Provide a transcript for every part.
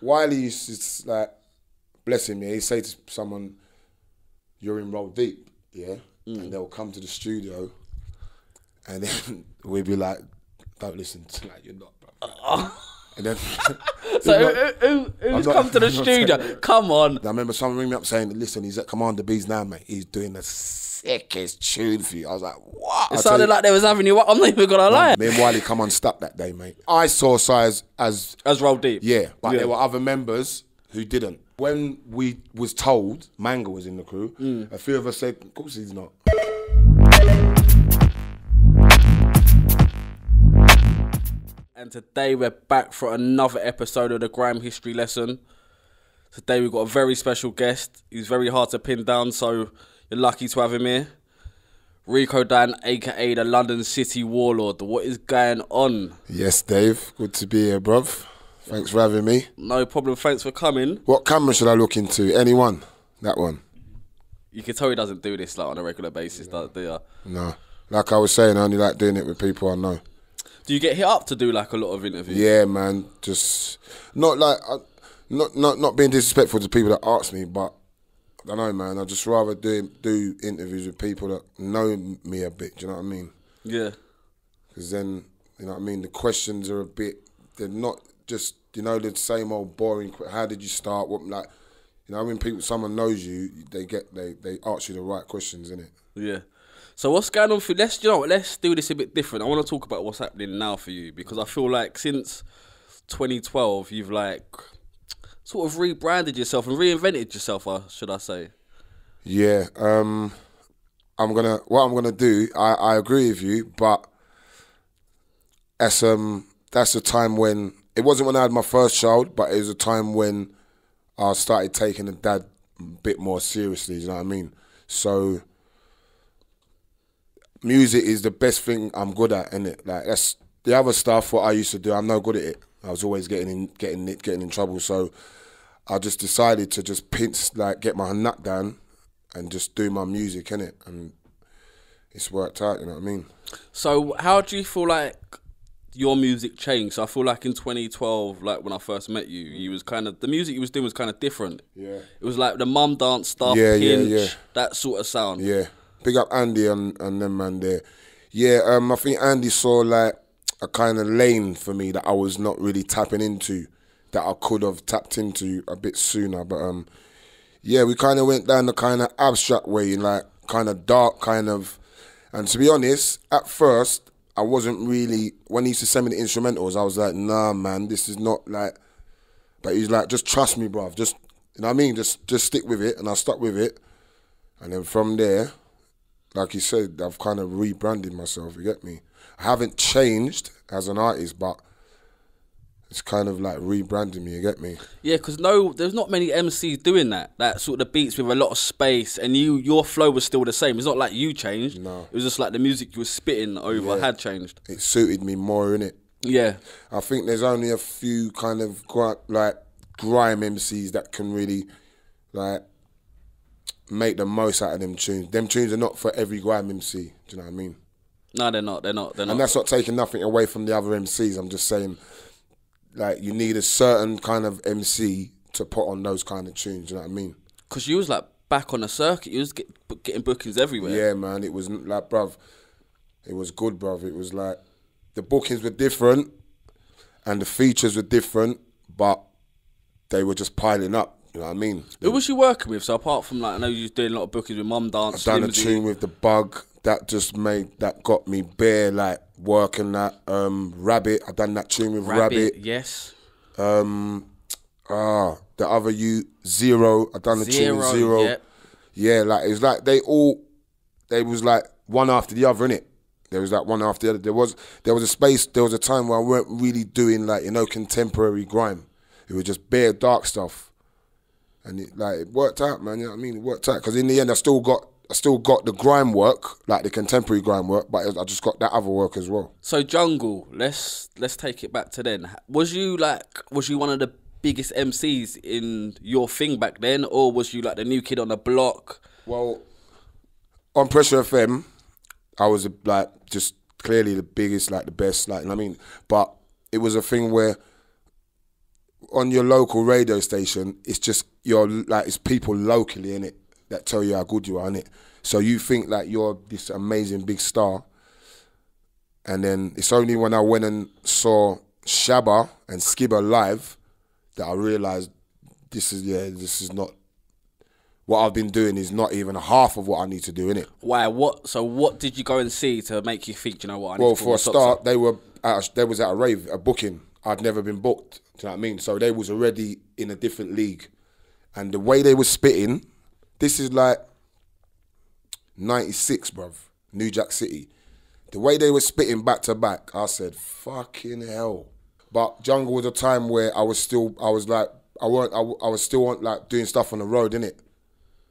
Wiley used to like, bless him, yeah, he'd say to someone, You're in Roll Deep, yeah? Mm. And they'll come to the studio and then we'd be like, Don't listen to like you're not, bro. and then So who, who, who's come to the studio? Come on. I remember someone ringing me up saying, Listen, he's at Commander B's now, mate. He's doing the sickest tune for you. I was like, What? It sounded like they was having you. I'm not even gonna lie. me and Wiley come unstuck that day, mate. I saw Sire as As roll deep. Yeah, but Yeah. there were other members who didn't. When we was told Manga was in the crew, Mm. a few of us said, "Of course he's not." And today we're back for another episode of the Grime History Lesson. Today we've got a very special guest. He's very hard to pin down, so you're lucky to have him here. Riko Dan, aka the London City Warlord. What is going on? Yes, Dave. Good to be here, bruv. Thanks for having me. No problem. Thanks for coming. What camera should I look into? Anyone? That one? You can tell he doesn't do this like on a regular basis, do do you? No. Like I was saying, I only like doing it with people I know. Do you get hit up to do like a lot of interviews? Yeah, man. Just not like I, not not not being disrespectful to people that ask me, but I don't know, man. I just rather do do interviews with people that know me a bit. Do you know what I mean? Yeah. because then you know what I mean the questions are a bit they're not just you know the same old boring how did you start what like you know when people someone knows you they get they they ask you the right questions in it Yeah. So what's going on for let's you know let's do this a bit different. I want to talk about what's happening now for you because I feel like since 2012 you've like sort of rebranded yourself and reinvented yourself, uh, should I say? yeah um I'm gonna what I'm gonna do I, I agree with you but that's um that's a time when it wasn't when I had my first child but it was a time when I started taking the dad a bit more seriously you know what I mean so music is the best thing I'm good at, is it? Like that's the other stuff what I used to do. I'm no good at it. I was always getting in, getting it, getting in trouble. So I just decided to just pinch, like, get my nut down, and just do my music in it, and it's worked out. You know what I mean? So how do you feel like your music changed? So I feel like in 2012, like when I first met you, you was kind of the music you was doing was kind of different. Yeah. It was like the Mumdance stuff, Yeah, yeah, yeah. that sort of sound. Yeah. Big up Andy and, and them man there. Yeah, um, I think Andy saw like a kind of lane for me that I was not really tapping into, that I could have tapped into a bit sooner. But um, yeah, we kind of went down the kind of abstract way, in like kind of dark, kind of. And to be honest, at first I wasn't really. When he used to send me the instrumentals, I was like, Nah, man, this is not like. But he's like, just trust me, bruv. Just you know what I mean. Just just stick with it, and I stuck with it. And then from there, like you said, I've kind of rebranded myself. You get me? I haven't changed as an artist, but it's kind of like rebranding me. You get me? Yeah, because no, there's not many MCs doing that. That sort of beats with a lot of space, and you, your flow was still the same. It's not like you changed. No. it was just like the music you were spitting over Yeah. had changed. It suited me more in it. Yeah, I think there's only a few kind of like grime MCs that can really like make the most out of them tunes. Them tunes are not for every grime MC. Do you know what I mean? no, they're not. They're not. They're not. And that's not taking nothing away from the other MCs. I'm just saying, like, you need a certain kind of MC to put on those kind of tunes. You know what I mean? Because you was like back on the circuit. You was get, getting bookings everywhere. Yeah, man. It was like, bruv, it was good, bruv. It was like the bookings were different and the features were different, but they were just piling up. You know what I mean? Who was you working with? So apart from like, I know you was doing a lot of bookings with Mumdance. I done a Slimzy. tune with the bug that just made that got me bare like working that um rabbit. I've done that tune with rabbit. Yes. Um, ah, the other you zero. I done the tune with Zero, zero. yep. Yeah, like it's like they all, they was like one after the other in it. There was like one after the other. There was there was a space. There was a time where I weren't really doing like you know contemporary grime. It was just bare dark stuff, and it like it worked out, man. You know what I mean? It worked out because in the end, I still got I still got the grime work, like the contemporary grime work, but I just got that other work as well. So jungle. Let's let's take it back to then. Was you like was you one of the biggest MCs in your thing back then, or was you like the new kid on the block? Well, on Pressure FM, I was like just clearly the biggest, like the best, like you know what I mean. But it was a thing where on your local radio station, it's just you're like it's people locally in it that tell you how good you are in it. So you think like you're this amazing big star, and then it's only when I went and saw Shabba and Skibadee live that I realized this is yeah this is not what I've been doing is not even half of what I need to do in it. Why? What? So what did you go and see to make you think? You know what? I need Well, for a start, they were at a, they was at a rave, a booking. I'd never been booked. Do you know what I mean? So they was already in a different league, and the way they were spitting, this is like '96, bruv, New Jack City. The way they were spitting back to back, I said, "Fucking hell!" But Jungle was a time where I was still, I was like, I weren't, I, I was still on, like doing stuff on the road, innit?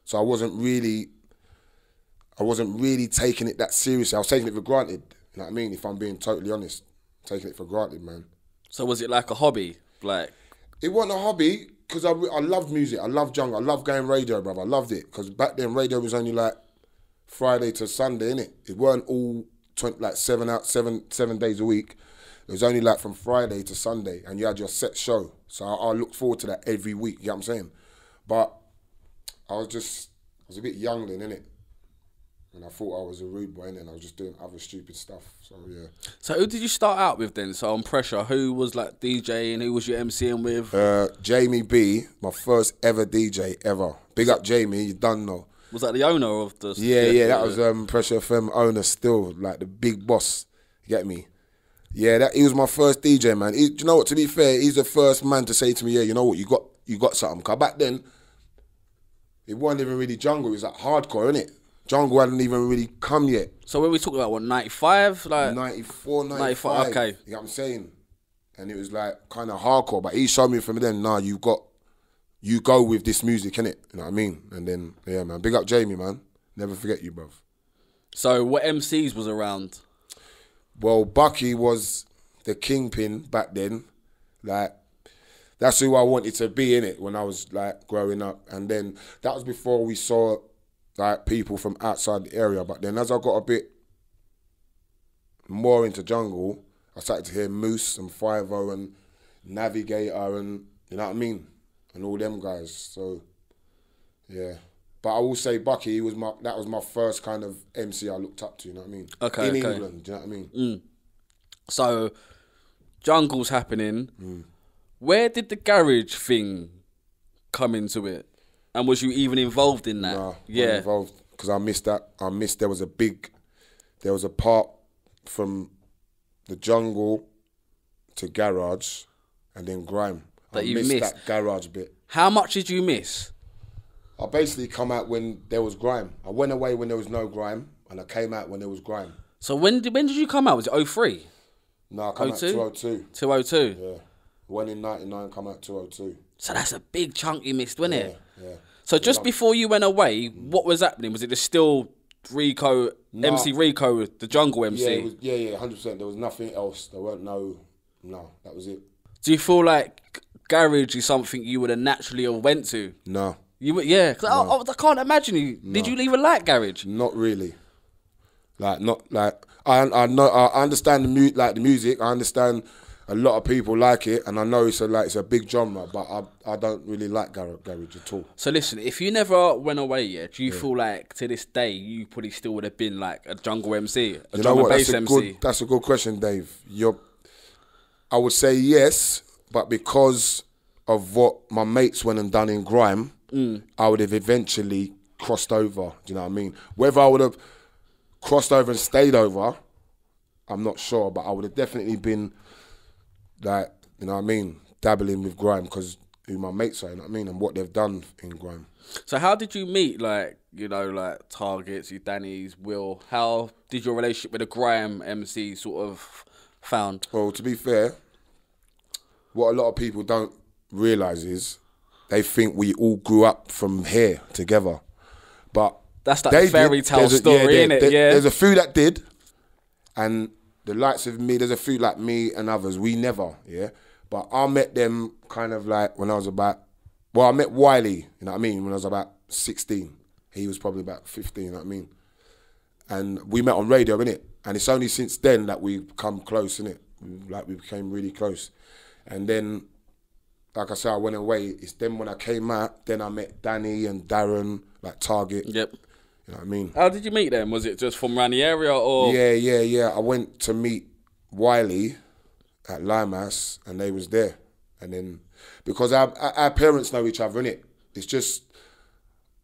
So I wasn't really, I wasn't really taking it that seriously. I was taking it for granted. You know what I mean? If I'm being totally honest, taking it for granted, man. So was it like a hobby? Like It wasn't a hobby because I, I loved music. I loved jungle. I loved going radio, brother. I loved it because back then radio was only like Friday to Sunday, innit? It it weren't all 20, like seven out seven seven days a week. It was only like from Friday to Sunday, and you had your set show. So I, I looked forward to that every week. You know what I'm saying? But I was just I was a bit young then, innit? And I thought I was a rude boy? And I was just doing other stupid stuff. So yeah. So who did you start out with then? So on pressure, who was like DJ and who was you MCing with? Uh, Jamie B, my first ever DJ ever. Big up Jamie, you done know. Was that the owner of the? Yeah, yeah, that was um, Pressure FM owner still, like the big boss. Get me? Yeah, that he was my first DJ man. He, do you know what? To be fair, he's the first man to say to me, "Yeah, you know what? You got you got something." Cause back then, it wasn't even really jungle. It was like hardcore, innit? Jungle hadn't even really come yet. So when we talking about what ninety five, like 94, 95, 95. okay. You know what I'm saying? And it was like kind of hardcore, but he showed me from then, nah, you got, you go with this music, innit? You know what I mean? And then, yeah, man, big up Jamie, man. Never forget you, bruv. so what MCs was around? Well, Bucky was the kingpin back then. Like, that's who I wanted to be in it when I was like growing up. And then that was before we saw like people from outside the area. But then as I got a bit more into jungle, I started to hear Moose and Five O and Navigator and you know what I mean? And all them guys. So yeah. But I will say Bucky, he was my that was my first kind of MC I looked up to, you know what I mean? Okay, In okay. England, do you know what I mean? Mm. So jungle's happening. Mm. Where did the garage thing come into it? And was you even involved in that? Nah, yeah. yeah. involved because I missed that. I missed there was a big, there was a part from the jungle to garage, and then grime. That I you missed, missed. that garage bit. How much did you miss? I basically come out when there was grime. I went away when there was no grime, and I came out when there was grime. So when did when did you come out? Was it 03? No, I come 02? out 202. 202. Yeah. Went in 99, come out 202. So that's a big chunk you missed, wasn't Yeah, it? Yeah. So just before you went away, what was happening? Was it just still Riko, MC Riko, the jungle MC? Yeah, was, yeah, yeah, 100%. There was nothing else. There weren't no, no, that was it. Do you feel like garage is something you would have naturally have went to? No, You would, yeah. 'Cause I, I, I can't imagine you. Did you even like garage? Not really. Like not like I I know I understand the mu- like the music. I understand a lot of people like it, and I know it's a like it's a big genre, but I I don't really like garage, garage at all. So listen, if you never went away yet, do you feel like to this day you probably still would have been like a jungle MC, a You know what? That's a MC? good that's a good question, Dave. You're I would say yes, but because of what my mates went and done in grime, Mm. I would have eventually crossed over. Do you know what I mean? Whether I would have crossed over and stayed over, I'm not sure, but I would have definitely been like, you know what I mean, dabbling with grime because who my mates are, you know what I mean, and what they've done in grime. So how did you meet like you know like targets, you Danny's, Will? How did your relationship with the grime MC sort of found? Well, to be fair, what a lot of people don't realise is they think we all grew up from here together. But That's that fairy did. tale There's a- story, there- innit? there- Yeah. There's a few that did, and the likes of me, there's a few like me and others, we never, yeah. But I met them kind of like when I was about, well, I met Wiley, you know what I mean, when I was about 16. He was probably about 15, you know what I mean? And we met on radio, innit? And it's only since then that we've come close, innit? Like we became really close. And then like I said, I went away. It's then when I came out, then I met Danny and Darren, like Target. Yep. You know what I mean? How did you meet them? Was it just from around the area or? Yeah, yeah, yeah. I went to meet Wiley at Limehouse, and they was there. And then because our, our parents know each other, innit? It's just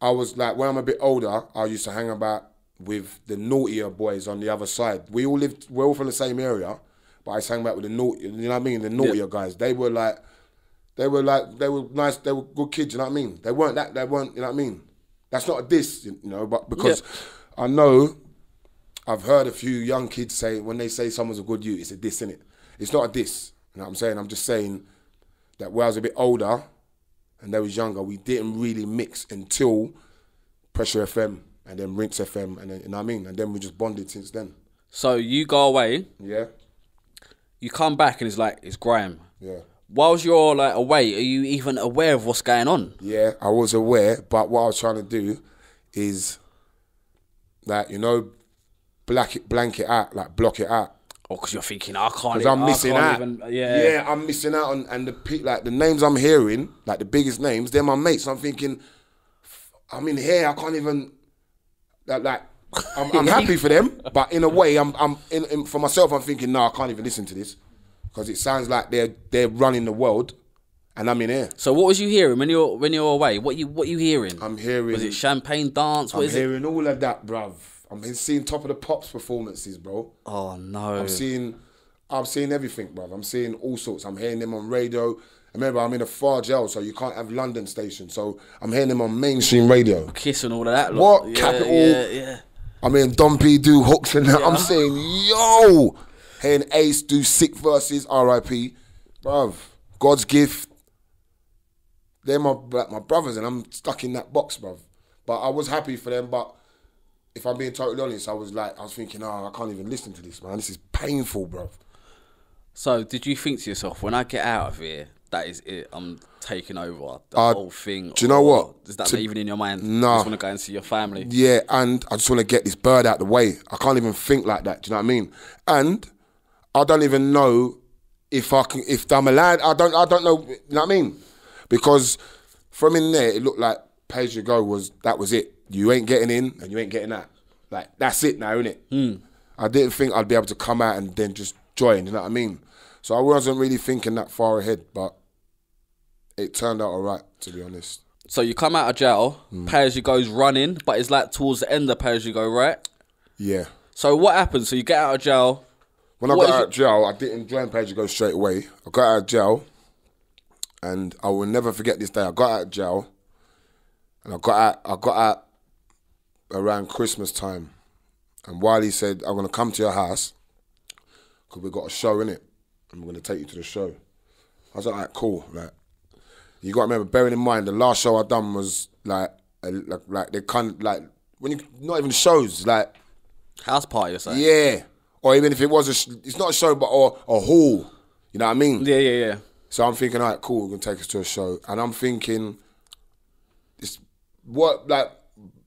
I was like when I'm a bit older, I used to hang about with the naughtier boys on the other side. We all lived, we're all from the same area, but I sang back with the naughty, you know what I mean? The naughtier guys. They were like, they were like, they were nice, they were good kids, you know what I mean? They weren't that, they weren't, you know what I mean? That's not a diss, you know, but because I know I've heard a few young kids say when they say someone's a good youth, it's a diss, innit? It's not a diss. You know what I'm saying? I'm just saying that when I was a bit older and they was younger, we didn't really mix until Pressure FM and then Rinse FM and then you know what I mean? And then we just bonded since then. So you go away, Yeah? you come back, and it's like it's grime. Yeah. Whilst you're like away, are you even aware of what's going on? Yeah, I was aware, but what I was trying to do is that, you know, black it, blank it out, like block it out. Oh, or because you're thinking, I can't. Because I'm missing out. Even, yeah. yeah, I'm missing out on and the like the names I'm hearing, like the biggest names, they're my mates. I'm thinking, I'm in here. I can't even like. like I'm, I'm happy for them, but in a way, I'm I'm in, in, for myself. I'm thinking, no, I can't even listen to this because it sounds like they're they're running the world, and I'm in here. So what was you hearing when you're when you're away? What you what you hearing? I'm hearing. was it champagne dance? What I'm is it? hearing all of that, bruv. I'm seeing top of the pops performances, bro. Oh no. I'm seeing, I'm seeing everything, bruv. I'm seeing all sorts. I'm hearing them on radio. Remember, I'm in a far jail, so you can't have London station. So I'm hearing them on mainstream radio. Kiss and all of that. lot. What? Yeah, Capital? Yeah, yeah. I mean, Dom P do hooks and that. I'm saying, yo, hearing Ace do sick verses, R.I.P. Bruv, God's gift. They're my like my brothers, and I'm stuck in that box, bruv. But I was happy for them. But if I'm being totally honest, I was like, I was thinking, oh, I can't even listen to this, man. This is painful, bruv. So did you think to yourself, when I get out of here, that is it? I'm taking over the Uh, whole thing. do you know what? Is that To- even in your mind? Nah. I just want to go and see your family. Yeah, and I just want to get this bird out the way. I can't even think like that. Do you know what I mean? And I don't even know if I can, if I'm allowed. I don't. I don't know. You know what I mean? Because from in there, it looked like pay as you go was that was it. You ain't getting in and you ain't getting out. Like that's it now, isn't it? I didn't think I'd be able to come out and then just join. You know what I mean? So I wasn't really thinking that far ahead, but it turned out alright. To be honest. So you come out of jail, Hmm. pay as you go's running, but it's like towards the end of pay as you go, right? Yeah. So what happens? So you get out of jail. When I What got out of jail, I didn't join Page Go straight away. I got out of jail, and I will never forget this day. I got out of jail, and I got out. I got out around Christmas time, and Wiley said, "I'm gonna come to your house because we got a show in it, and we're gonna take you to the show." I was like, "Alright, cool." Like, you got to remember, bearing in mind, the last show I done was like, a, like, like they kind of like when you not even shows like. House party or something. Yeah. Or even if it was a, it's not a show, but or a hall. You know what I mean? Yeah, yeah, yeah. So I'm thinking, all right, cool, we're gonna take us to a show, and I'm thinking, this what like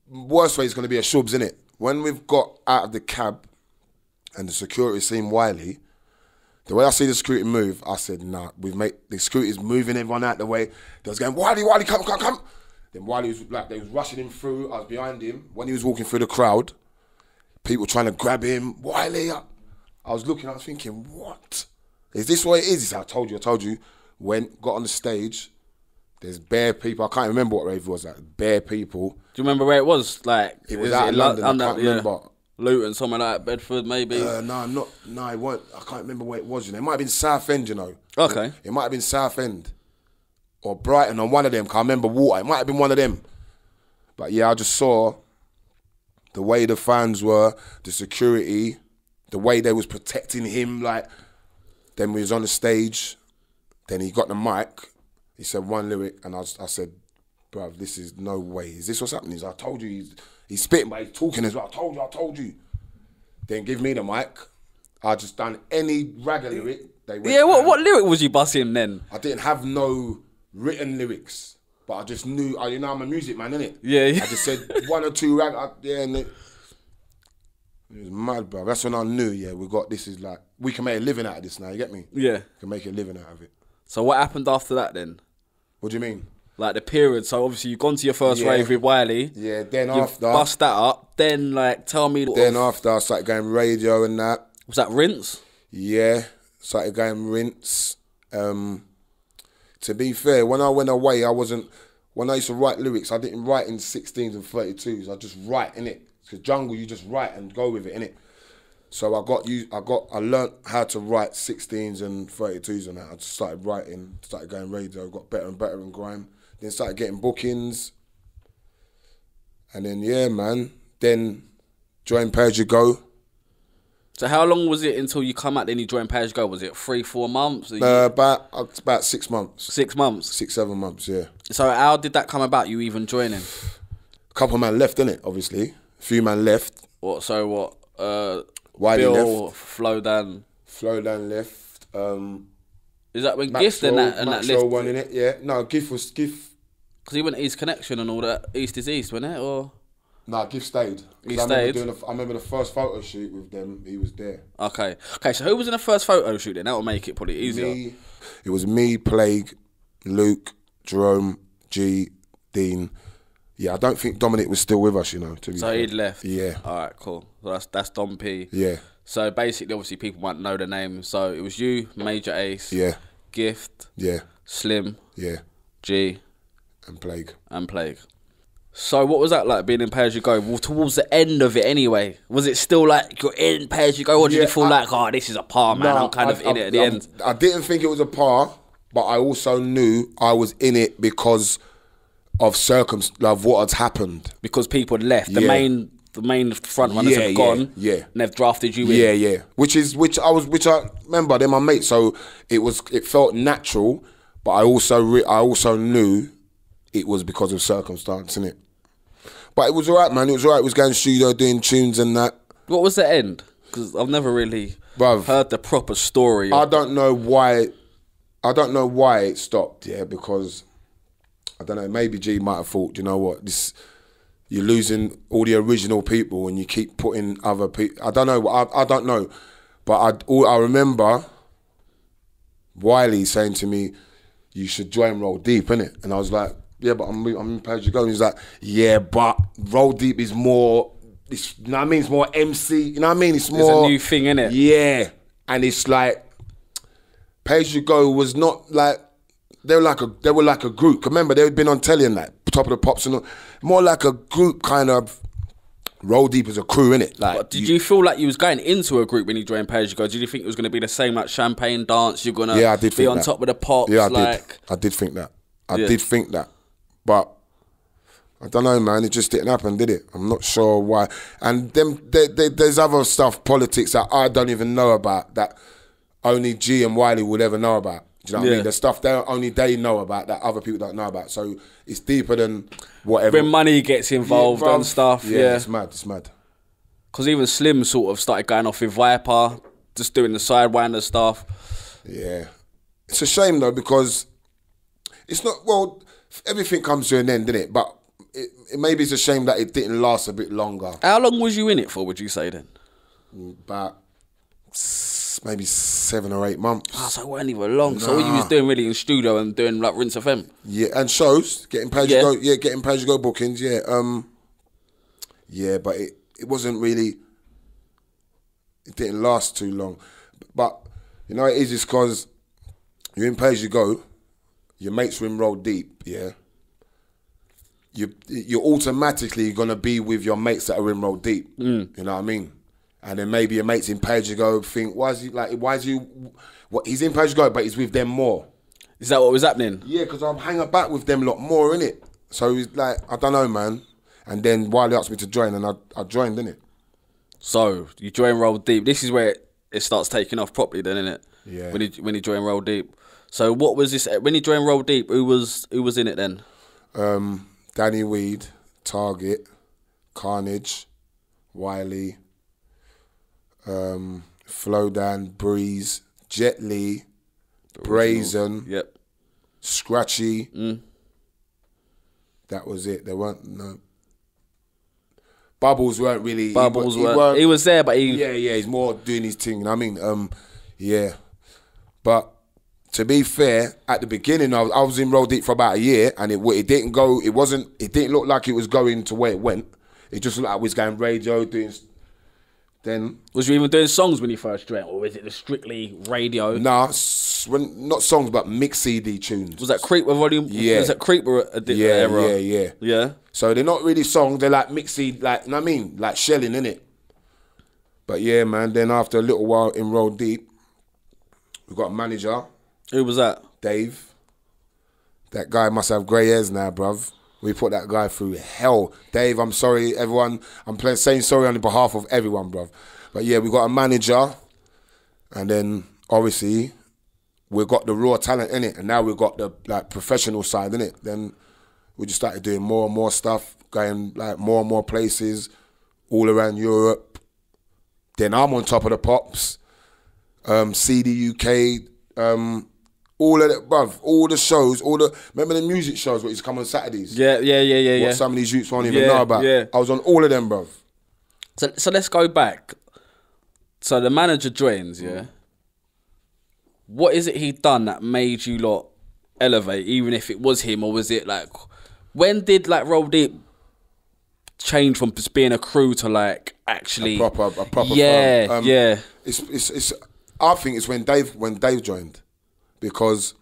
worst way is gonna be a shubs, in it. When we've got out of the cab, and the security seen Wiley, the way I see the security move, I said, nah, we've made the security's moving everyone out the way. They was going, Wiley, Wiley, come, come, come. Then Wiley was like, they was rushing him through. I was behind him when he was walking through the crowd. People trying to grab him. Wiley, I, I was looking. I was thinking, what is this? What it is? Said, I told you. I told you. Went, got on the stage. There's bare people. I can't remember what rave was. Like bare people. Do you remember where it was? Like It was is out in Lo- London, I can't yeah. remember. Luton, somewhere like Bedford, maybe. Uh, no, I'm not no. It weren't. I can't remember where it was. You know, it might have been Southend. You know. Okay. It might have been Southend or Brighton or one of them. Can't remember water. It might have been one of them. But yeah, I just saw the way the fans were, the security, the way they was protecting him. Like, then we was on the stage. Then he got the mic. He said one lyric, and I, was, I said, "Bruv, this is no way. Is this what's happening?" I told you. He's, he's spitting, but he's talking as well. I told you. I told you. Then give me the mic. I just done any ragga lyric. They went yeah, what what lyric was you bussing then? I didn't have no written lyrics, but I just knew. I, you know, I'm a music man, innit? Yeah, yeah. I just said one or two rag. Yeah, and it, it was mad, bro. That's when I knew. Yeah, we got this. Is like we can make a living out of this now. You get me? Yeah. We can make a living out of it. So what happened after that then? What do you mean? Like the period. So obviously you've gone to your first Yeah. rave with Wiley. Yeah, then after, bust that up. Then like tell me. then after I started going radio and that. was that rinse? Yeah, started going rinse. Um, to be fair, when I went away, I wasn't. When I used to write lyrics, I didn't write in 16s and 32s. I just write in it. Because jungle, you just write and go with it, innit? So I got you. I got. I learnt how to write 16s and 32s and that. I just started writing. Started going radio. Got better and better in grime. Then started getting bookings. And then yeah, man. Then joined Page You Go. So how long was it until you come out? Then you joined Page Go. Was it three, four months? Uh, about about six months, Six months. six seven months. Yeah. So how did that come about? You even joining? A couple of man left, innit? Obviously, a few man left. What? So what? Uh, Wiley Bill, left. Flowdan. Left. Um, Is that when Gift and that and that Maxwell list? won in it. Yeah, no, Gift was Gift. Because he went East Connection and all that. East is East, wasn't it? Or Nah, Gift stayed. He I remember stayed? Doing the, I remember the first photo shoot with them. He was there. okay, okay. So who was in the first photo shoot? Then that will make it probably easier. Me, it was me, Plague, Luke, Jerome, G, Dean. Yeah, I don't think Dominic was still with us. You know, to be So fair. he'd left. Yeah, All right, cool. So that's that's Dom P. yeah, So basically, obviously, people might know the name. So it was you, Major Ace, yeah, Gift, yeah, Slim, yeah, G, and Plague. and Plague. So what was that like being in Pay As You Go? Well, towards the end of it, anyway, was it still like you're in Pay As You Go, or did Yeah, you feel I- like, oh, this is a par, man? No, I'm kind I- of in I- it at the end. I didn't think it was a par, but I also knew I was in it because of circumstance of what had happened. because people had left. The Yeah. main, the main front runners Yeah, have gone. yeah. and they've drafted you in. Yeah, yeah. Which is which I was which I remember they're my mates, so it was it felt natural, but I also re- I also knew it was because of circumstance, in it. But it was alright, man. It was alright. It was going to studio doing tunes and that. What was the end? Because I've never really Bruv. heard the proper story. I don't know why. I don't know why it stopped. Yeah, because I don't know. Maybe G might have thought, you know what, this you're losing all the original people, and you keep putting other people. I don't know. I, I don't know. But I all I remember Wiley saying to me, "You should join Roll Deep, innit?" And I was like, "Yeah, but I'm I'm in Page You Go." And he's like, "Yeah, but Roll Deep is more." It's, you know what I mean? It's more MC. You know what I mean? It's more. It's a new thing, innit? Yeah, and it's like Page You Go was not like they were like a they were like a group. Remember they had been on telly and that top of the pops and all. more like a group kind of. Roll Deep as a crew, in it. Like, But did you, feel like you was going into a group when you joined Page You Go? Did you think it was going to be the same like champagne dance? You're gonna Yeah, I did be on that. top of the pops, Yeah, I like did. I did think that. I Yeah. did think that, but I don't know, man. It just didn't happen, did it? I'm not sure why. And them, there, there, there's other stuff, politics that I don't even know about that only G and Wiley would ever know about. Do you know what I mean? The stuff that only they know about that other people don't know about. So it's deeper than whatever. when money gets involved Yeah, and stuff. Yeah, Yeah, it's mad. It's mad. because even Slim sort of started going off with Viper, just doing the sidewinder stuff. Yeah. It's a shame though because it's not well. Everything comes to an end, didn't it? But it, it, maybe it's a shame that it didn't last a bit longer. How long was you in it for? Would you say then? Mm, about s- maybe seven or eight months. Oh, so it weren't even long. So what you was doing really in studio and doing like Rinse FM. Yeah, and shows getting page Yeah. go. Yeah, getting page go bookings. Yeah, um, yeah, but it it wasn't really. It didn't last too long, but you know it is just because you're in page you go, your mates rim roll deep. Yeah. You you're automatically gonna be with your mates that are in roll deep. You know what I mean? And then maybe your mates in page you go think why is he like why is he, what he's in page you go but he's with them more. Is that what was happening? Yeah, because I'm hanging back with them a lot more, innit? So he's like, I don't know, man. And then Wiley asked me to join, and I, I joined, innit? So you join Roll Deep. This is where it, it starts taking off properly, then, isn't it? Yeah. When you when you join Roll Deep. So what was this? When you joined Roll Deep, who was who was in it then? Um, Danny Weed, Target, Carnage, Wiley, um, Flowdan, Breeze, Jet Brazen, Yep. Scratchy. Mm. That was it. There weren't no. Bubbles weren't really. he Bubbles he were. weren't- He was there, but he. Yeah, yeah, he's more doing his thing. You know what I mean, um, yeah, but to be fair, at the beginning, I was, I was in Roll Deep for about a year, and it it didn't go. It wasn't. It didn't look like it was going to where it went. It just looked like we was going radio doing. Then Was you even doing songs when you first joined, or was it the strictly radio? nah, s- when, not songs, but mix CD tunes. Was that Creeper volume? Yeah. Was that Creeper a, a yeah, era? yeah, yeah. Yeah. So they're not really songs. They're like mixy, like you know what I mean, like shelling in it. But yeah, man. Then after a little while in Roll Deep, we got a manager. Who was that? Dave. That guy must have grey hairs now, bruv. We put that guy through hell. Dave, I'm sorry, everyone. I'm playing, saying sorry on behalf of everyone, bruv. But yeah, we got a manager, and then obviously we got the raw talent in it, and now we got the like professional side in it. Then we just started doing more and more stuff, going like more and more places, all around Europe. Then I'm on top of the pops um, CD UK, um, all of it, bruv, all the shows, all the remember the music shows where to come on Saturdays. Yeah, yeah, yeah, yeah, What yeah. some of these youths won't even Yeah, know about. yeah. I was on all of them, bruv. So, so let's go back. So the manager joins, yeah. What is it he done that made you lot elevate, even if it was him, or was it like, when did like Roll Deep change from just being a crew to like actually Proper, a proper. Yeah, firm. Um, yeah. It's, it's, it's. I think it's when Dave when Dave joined, because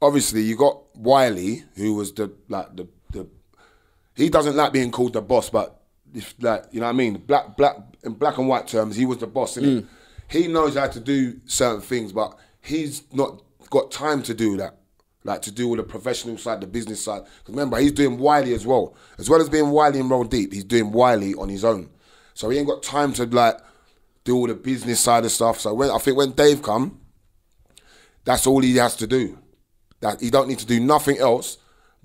obviously you got Wiley, who was the like the the. He doesn't like being called the boss, but if like you know what I mean, black black in black and white terms, he was the boss. Innit? Mm. He knows how to do certain things, but he's not got time to do that. Like to do all the professional side, the business side. 'Cause remember, he's doing Wiley as well. As well as being Wiley and Roll Deep, he's doing Wiley on his own. So he ain't got time to like do all the business side of stuff. So when I think when Dave come, that's all he has to do. That he don't need to do nothing else,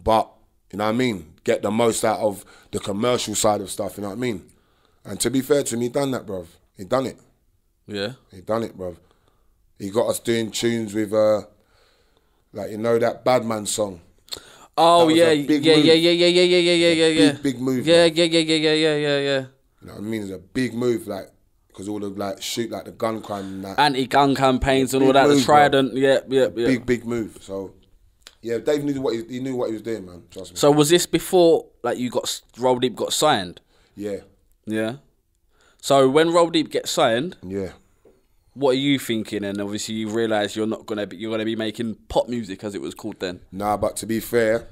but you know what I mean. Get the most out of the commercial side of stuff. You know what I mean. And to be fair to him, he done that, bruv. He done it. yeah. He done it, bruv. He got us doing tunes with, uh, like you know that Badman song. Oh yeah, yeah, yeah, yeah, yeah, yeah, yeah, yeah, yeah, yeah, yeah. big, big move, Yeah, yeah, yeah, yeah, yeah, yeah, yeah, yeah. You know what I mean? It's a big move, like because all the like shoot like the gun crime and that. Anti-gun campaigns and all that. The move, bro. Trident. Yeah, yeah, yeah. big, big move. So yeah, Dave knew what he, he knew what he was doing, man. Trust me. So was this before like you got Roll Deep got signed? yeah, Yeah. So when Roll Deep gets signed, yeah. what are you thinking? And obviously you realise you're not gonna be you're gonna be making pop music as it was called then. Nah, but to be fair,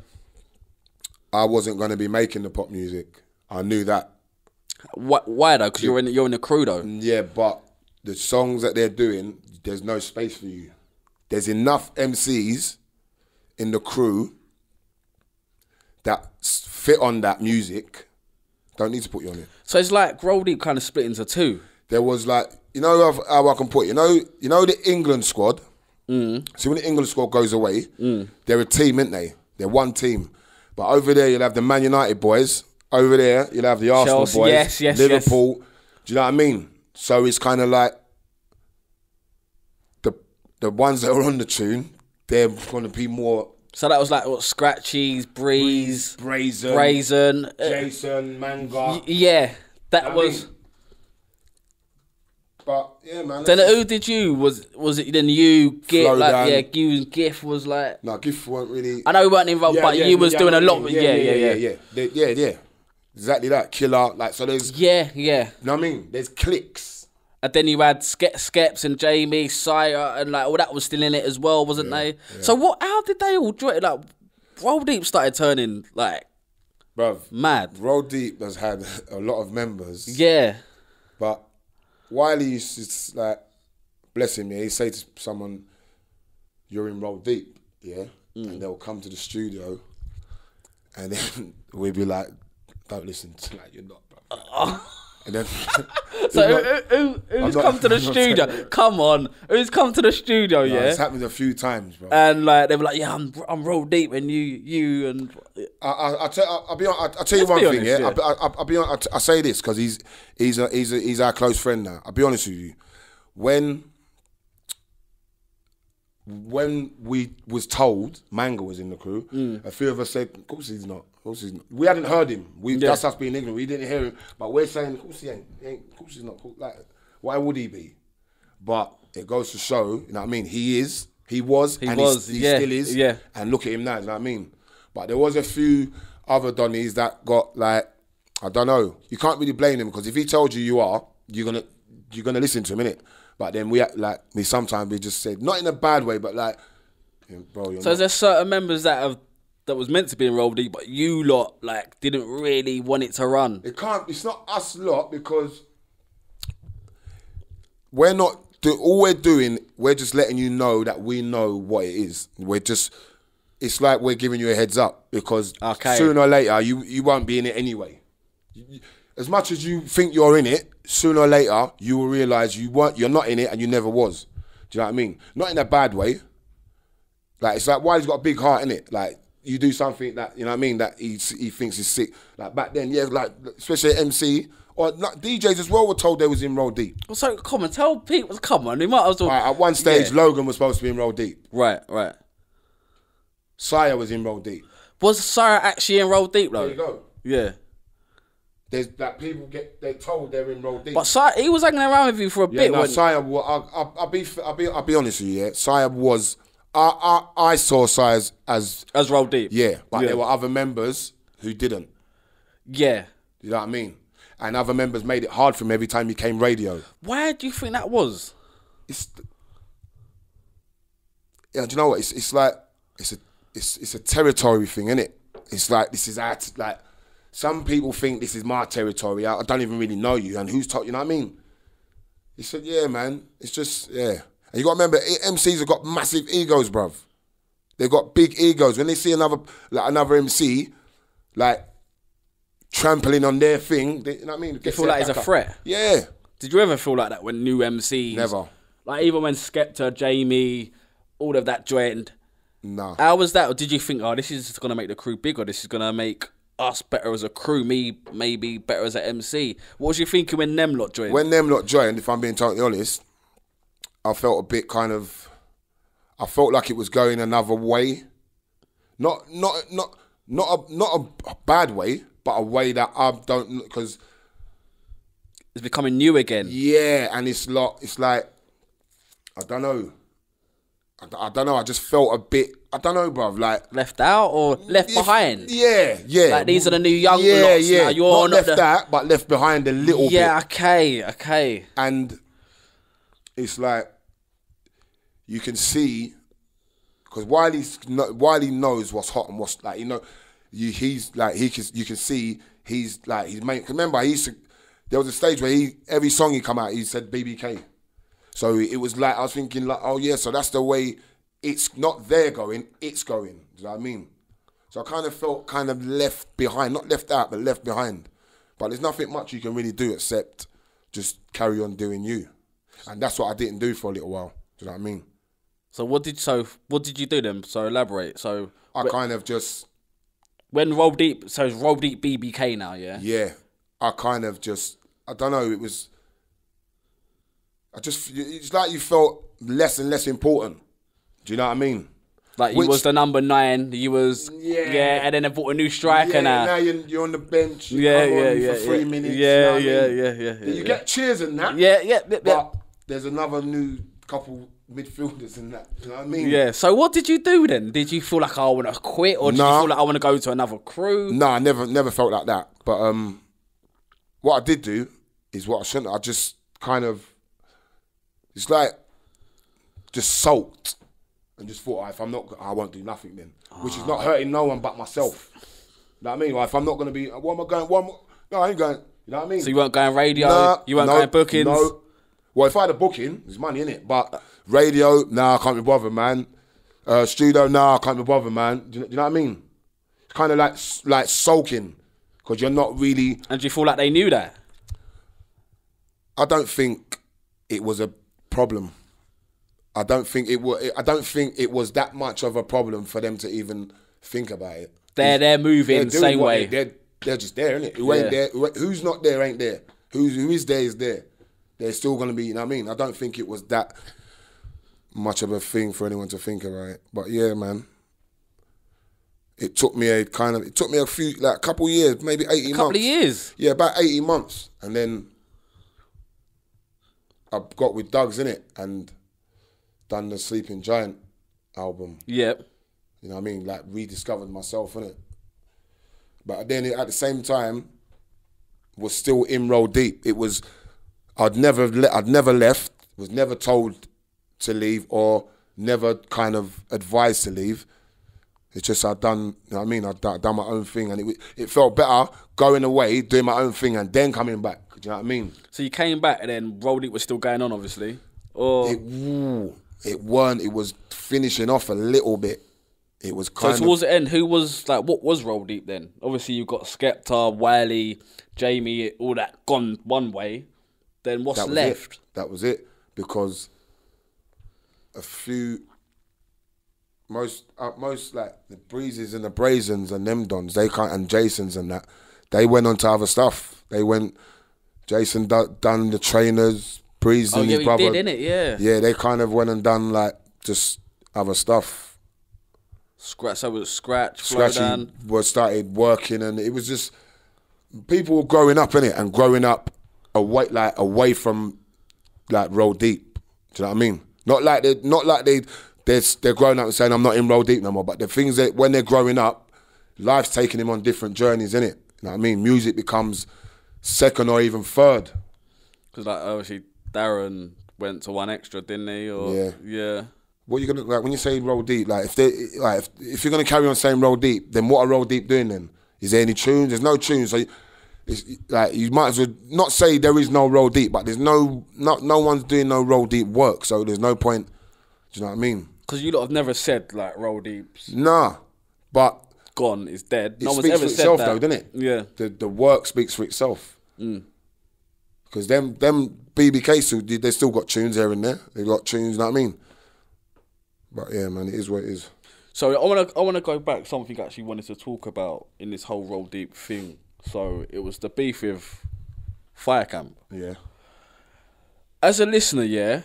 I wasn't gonna be making the pop music. I knew that. Why, why though? Because you're in you're in the crew though. Yeah, but the songs that they're doing, there's no space for you. There's enough MCs in the crew that fit on that music. Don't need to put you on it. So it's like Roll Deep kind of split into two. There was like, you know how, how I can put it? You know, you know the England squad. Mm. See when the England squad goes away, they're a team, aren't they? They're one team. But over there, you'll have the Man United boys. Over there, you'll have the Arsenal Chelsea, boys. yes, yes, Liverpool. Do you know what I mean? So it's kind of like the the ones that are on the tune. They're going to be more So that was like what Scratchies, Breeze, brazen, Brazen. uh, Jason, Manga. yeah, that I was. mean, But yeah, man. Then who did you? Was was it then you? Gif, like down. yeah, you Gif was like. No, Gift weren't really. I know we weren't involved, but you was yeah, doing a lot. you yeah, yeah, yeah, yeah, yeah, yeah, yeah, yeah. Exactly that. Killer. Like so, there's. yeah, yeah. You know what I mean? There's clicks. And then you had Ske- Skeps and JME, Sire, and like all that was still in it as well, wasn't they? So what? How did they all join? Like, Roll Deep started turning like Bruv, mad. Roll Deep has had a lot of members. Yeah, But Wiley used to like, bless him, yeah, he say to someone, "You're in Roll Deep," yeah, Mm. and they'll come to the studio, and then we'd be like, "Don't listen to like you're not, bro." and then So who, who, who's I'm not- come to the I'm studio? Come on, who's come to the studio? No, yeah, it's happened a few times, bro. and like they were like, yeah, I'm I'm Roll Deep, and you you and I, I, I tell, I, I'll be, hon- I, I'll tell you one thing, yeah. yeah. I, I, I'll be, hon- I, I say this because he's, he's, a, he's, a, he's our close friend now. I'll be honest with you. When, when we was told Manga was in the crew, Mm. a few of us said, "Of course he's not. Of course he's not." We hadn't heard him. We Yeah. that's us being ignorant. We didn't hear him, but we're saying, "Of course he ain't. He ain't of course he's not. Like, why would he be?" But it goes to show, you know what I mean? He is, he was, He and was, he, yeah, still is. yeah. And look at him now, you know what I mean? But there was a few other Donnies that got like, I don't know. You can't really blame him because if he told you you are, you're gonna you're gonna listen to him, innit? But then we act like we sometimes we just said not in a bad way, but like, bro, you're So not. is there certain members that have that was meant to be in Roll Deep, but you lot like didn't really want it to run? It can't. It's not us lot because we're not. Do, all we're doing, we're just letting you know that we know what it is. We're just. It's like we're giving you a heads up because Okay. sooner or later you you won't be in it anyway. You- you- As much as you think you're in it, sooner or later you will realize you weren't. You're not in it, and you never was. Do you know what I mean? Not in a bad way. Like it's like Wiley's got a big heart in it. Like you do something that you know what I mean that he he thinks is sick. Like back then, yeah, like especially MC or not, DJs as well were told they was in Roll Deep. Well, So come on, tell people. Come on, we might as well. Right, at one stage, Yeah. Logan was supposed to be in Roll Deep. Right, right. Sire was in Roll Deep. Was Sire actually in Roll Deep though? There you go. Yeah, There's that people get they told they're in Roll Deep. but Sire, he was hanging around with you for a yeah, bit. no, Sire. I'll, I'll, I'll be I'll be I'll be honest with you. Yeah, Sire was. I I, I saw Sire as, as as Roll Deep. yeah, but Yeah. there were other members who didn't. yeah. You know what I mean? And other members made it hard for him every time he came radio. Why do you think that was? It's yeah. Do you know what? It's it's like it's a it's it's a territory thing, isn't it? It's like this is our t- like some people think this is my territory. I, I don't even really know you, and who's talking? You know what I mean? He said, "Yeah, man. It's just yeah." And you got to remember, MCs have got massive egos, bruv. They've got big egos. When they see another like another MC, like trampling on their thing, they, you know what I mean? They feel like it's a threat? Yeah. Did you ever feel like that when new MCs? Never. Like even when Skepta, JME, all of that joined. No. How was that? Or did you think, oh, this is gonna make the crew bigger? This is gonna make us better as a crew. Me maybe better as an MC. What was you thinking when them lot joined? when them lot joined, if I'm being totally honest, I felt a bit kind of, I felt like it was going another way, not not not not a not a, bad way, but a way that I don't because it's becoming new again. yeah, and it's lot it's like I don't know, I don't know, I just felt a bit I don't know, bruv, like. Left out or left if- behind? Yeah, yeah. Like, these are the new young yeah, lots Yeah, now, you're not left the- that, but left behind a little bit. Yeah. Okay. Okay. and it's like you can see because Wiley's Wiley knows what's hot and what's like you know you, he's like he can you can see he's like he's made remember he used to there was a stage where he every song he come out he said BBK so it was like I was thinking like oh yeah so that's the way it's not there going it's going. Do you know what I mean? So I kind of felt kind of left behind not left out but left behind. But there's nothing much you can really do except just carry on doing you and that's what I didn't do for a little while do you know what I mean So what did so what did you do then? So elaborate. So I kind of just when Roll Deep, so it's Roll Deep BBK now, yeah. yeah, I kind of just, I don't know, it was, I just, it's like you felt less and less important. Do you know what I mean? Like you Which- was the number nine, you was Yeah. yeah, and then they brought a new striker yeah, now. now you're, you're on the bench. You Yeah, yeah, on yeah, for three yeah. minutes. Yeah, you know what I yeah, mean? yeah, yeah, yeah, You yeah. get cheers and that. Yeah, yeah, yeah, yeah. But there's another new couple midfielders in that. Do you know what I mean? Yeah. So what did you do then? Did you feel like oh, I want to quit, or did you feel like I want to go to another crew? No, I never, never felt like that. But um, what I did do is what I shouldn't. I just kind of, it's like, just sulked and just thought, "Ah, if I'm not, I won't do nothing then, which is not hurting no one but myself. You know what I mean? Like, if I'm not gonna be, what am I going? What am I, no, I ain't going. You know what I mean? So you weren't going radio, Nah, you weren't no, going bookings. No. Well, if I had a booking, there's money in it. But radio, nah, I can't be bothered, man. Uh, studio, nah, I can't be bothered, man. Do you, do you know what I mean? It's kind of like like sulking because you're not really. And do you feel like they knew that? I don't think it was a problem. I don't think it was. I don't think it was that much of a problem for them to even think about it. They're they're moving the same way. They, they're, they're just there, innit? Who ain't Yeah. there? who- Who's not there ain't there. Who's who is there is there. They're still gonna be. You know what I mean? I don't think it was that much of a thing for anyone to think about it. But yeah, man. It took me a kind of. It took me a few, like a couple years, maybe eighteen couple months. of years. Yeah, about eighteen months, and then I got with Doug's in it and done the Sleeping Giant album. Yep. You know what I mean? Like rediscovered myself in it. But then at the same time, was still in roll deep. It was I'd never le- I'd never left. Was never told to leave or never kind of advised to leave. It's just I'd done, you know what I mean? I'd done, done my own thing and it, it felt better going away, doing my own thing and then coming back. Do you know what I mean? So you came back and then Roll Deep was still going on, obviously. Or It, ooh, it weren't, it was finishing off a little bit. It was so kind of, towards the end, who was like what was Roll Deep then? Obviously you've got Skepta, Wiley, Jamie, all that gone one way. Then what's that left? it. That was it. Because a few, most, uh, most like the Breezes and the Brazens and them dons, they can't, and Jasons and that, they went on to other stuff. They went, Jason do, done the trainers, Breeze Oh and yeah, his brother. did, innit? Yeah. Yeah, they kind of went and done like just other stuff. Scratch so it was Scratch, Scratchy was started working, and it was just people were growing up in it and growing up away, like away from like roll deep. Do you know what I mean? Not like they, not like they, they're they're growing up and saying I'm not in roll deep no more. But the things that when they're growing up, life's taking them on different journeys, in it. You know what I mean? Music becomes second or even third. Because like obviously Darren went to one extra, didn't he? Or Yeah. yeah. What you gonna like when you say roll deep? Like if they like if, if you're gonna carry on saying roll deep, then what are roll deep doing then? Is there any tunes? There's no tunes, so you- it's like you might as well not say there is no roll deep, but there's no not no one's doing no roll deep work, so there's no point. Do you know what I mean? Because you lot have never said like Roll Deep's Nah, but gone, is dead. it no one's speaks ever for said itself that. though, doesn't it? Yeah. The the work speaks for itself. Mm. Because them them BBK still they still got tunes here and there. They got tunes, you know what I mean? But yeah, man, it is what it is. So I wanna I wanna go back something I actually wanted to talk about in this whole Roll Deep thing. So it was the beef with Firecamp. Yeah. As a listener, yeah,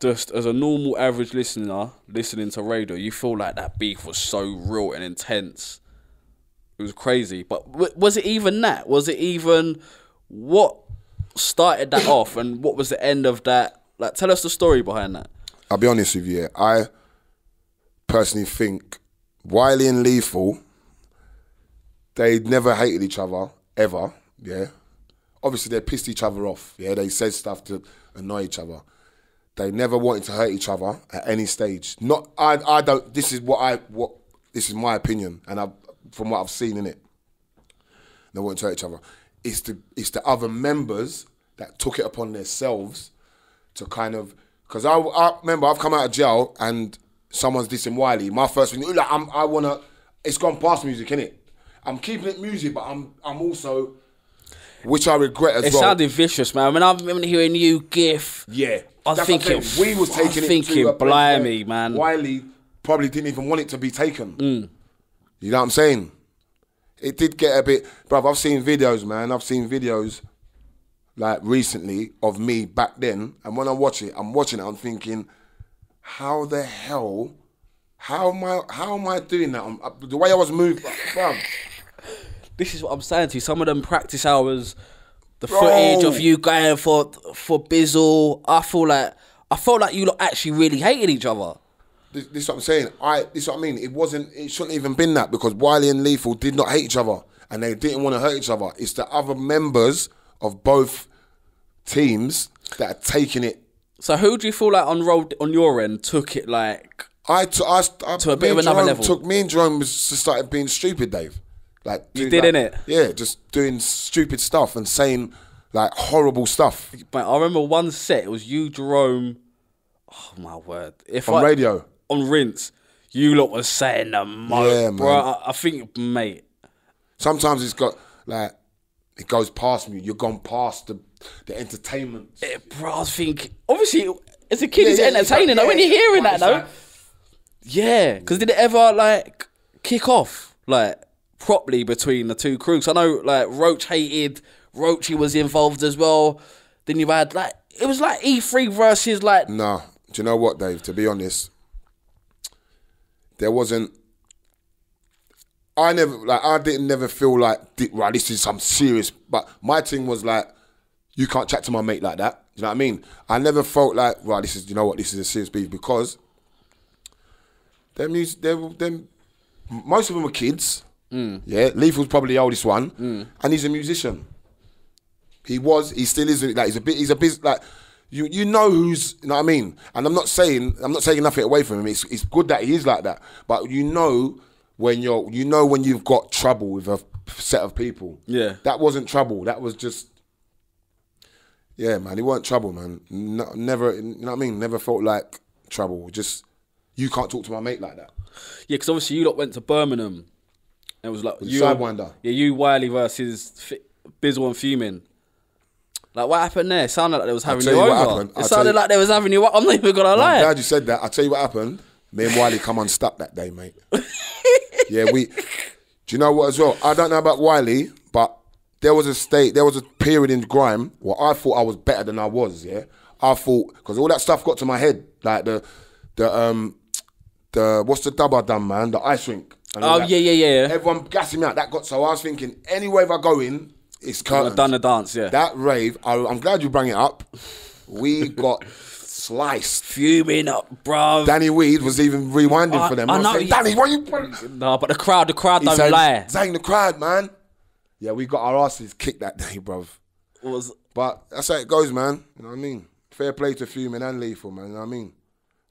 just as a normal average listener listening to radio, you feel like that beef was so real and intense. It was crazy. But w- was it even that? Was it even what started that off and what was the end of that? Like, tell us the story behind that. I'll be honest with you. I personally think Wiley and Lethal, they never hated each other ever. Yeah, obviously they pissed each other off. Yeah, they said stuff to annoy each other. They never wanted to hurt each other at any stage. Not I. I don't. This is what I what. This is my opinion, and I from what I've seen in it. They wanted to hurt each other. It's the it's the other members that took it upon themselves to kind of because I, I remember I've come out of jail and someone's dissing Wiley. My first thing, like, I'm, I wanna. It's gone past music, innit? I'm keeping it music, but I'm I'm also, which I regret as It well. It sounded vicious, man. When I remember hearing you, Gift. yeah, I I'm thinking, saying. we was I was taking it thinking, to blimey, man. Wiley probably didn't even want it to be taken. Mm. You know what I'm saying? It did get a bit, bruv. I've seen videos, man. I've seen videos like recently of me back then, and when I watch it, I'm watching it. I'm thinking, how the hell, how am I, how am I doing that? I'm, the way I was moved, bruv. This is what I'm saying to you. Some of them practice hours, the Bro. footage of you going for for Bizzle. I feel like I felt like you lot actually really hated each other. This, this is what I'm saying. I this is what I mean. It wasn't. It shouldn't even been that because Wiley and Lethal did not hate each other, and they didn't want to hurt each other. It's the other members of both teams that are taking it. So who do you feel like on road on your end took it like? I, I, I To a bit of another Jerome level. Took me and Jerome was started being stupid, Dave. Like You did, like- it, Yeah, just doing stupid stuff and saying like horrible stuff But I remember one set. It was you, Jerome. Oh my word! If on I, radio. on rinse, you lot was saying the most, Yeah, bro. man. I, I think, mate. Sometimes it's got like it goes past me. You're gone past the the entertainment. eh, Bro, I think. Obviously, as a kid, Yeah, it's yeah, it's entertaining. like- though, when you're hearing that, though. like- Yeah, because did it ever like kick off like properly between the two crews? I know like Roach hated Roachy was involved as well. Then you had like it was like E3 versus like Nah, do you know what, Dave? To be honest, there wasn't. I never like I didn't never feel like right. This is some serious. But my thing was like, you can't chat to my mate like that. you know what I mean? I never felt like, right, this is, you know what, this is a serious beef because them, them, them most of them were kids. Mm. Yeah, Lethal's probably the oldest one, mm. and he's a musician. He was, he still is. Like he's a bit, he's a bit like you. You know who's, you know what I mean. And I'm not saying, I'm not taking nothing away from him. It's, it's good that he is like that. But you know when you're, you know when you've got trouble with a set of people. Yeah. that wasn't trouble. That was just. Yeah, man, he weren't trouble, man. No, never, you know what I mean. Never felt like trouble. Just you can't talk to my mate like that. Yeah, because obviously you lot went to Birmingham. It was like you Sidewinder. Yeah, you Wiley versus F- Bizzle and Fuming. Like what happened there? It sounded like they was having you you over. It sounded like they was having you. I'm not even gonna I'm lie. glad you said that. I'll tell you what happened. Me and Wiley come unstuck that day, mate. yeah, we. Do you know what as well? I don't know about Wiley, but there was a state, there was a period in grime where I thought I was better than I was. Yeah, I thought because all that stuff got to my head, like the, the um, the what's the dub I done, man? The ice rink. Oh, that. yeah, yeah, yeah. Everyone gassing me out. That got so I was thinking anywhere if I go in, it's curtains. I've done the dance, yeah. That rave, I, I'm glad you bring it up. We got sliced. Fuming up, bro. Danny Weed was even rewinding I- for them. I I, know, saying. Danny, what you? no, but the crowd, the crowd He don't said, lie. Zang the crowd, man. Yeah, we got our asses kicked that day, bruv. It was But that's how it goes, man. You know what I mean? Fair play to Fuming and Lethal, man. You know what I mean?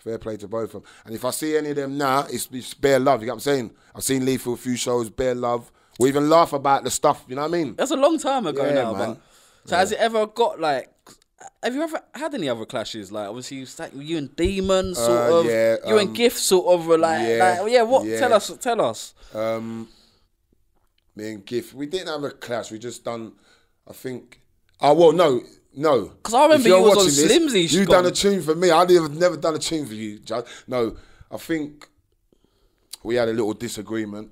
Fair play to both of them. And if I see any of them now, it's, it's bare love. You get what I'm saying? I've seen Lethal a few shows, bare love. We even laugh about the stuff. You know what I mean? that's a long time ago Yeah, now. man. But so has it ever got like? Have you ever had any other clashes? Like obviously you, you and Demon sort Uh, of, yeah, you and um, Gift sort of were like, yeah, like, yeah. What? yeah. Tell us, tell us. Um, me and Gift, we didn't have a clash. We just done, I think. Oh well, no, no. 'Cause I remember you're was on this, You gone. done a tune for me. I'd never done a tune for you, Judge. No, I think we had a little disagreement.